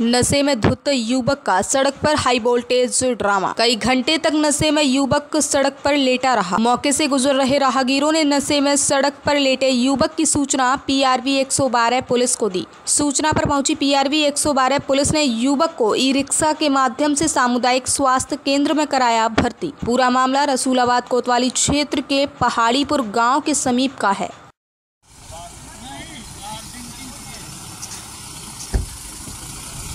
नशे में धुत युवक का सड़क पर हाई वोल्टेज ड्रामा। कई घंटे तक नशे में युवक सड़क पर लेटा रहा। मौके से गुजर रहे राहगीरों ने नशे में सड़क पर लेटे युवक की सूचना पीआरवी 112 पुलिस को दी। सूचना पर पहुँची पीआरवी 112 पुलिस ने युवक को ई रिक्शा के माध्यम से सामुदायिक स्वास्थ्य केंद्र में कराया भर्ती। पूरा मामला रसूलाबाद कोतवाली क्षेत्र के पहाड़ीपुर गाँव के समीप का है।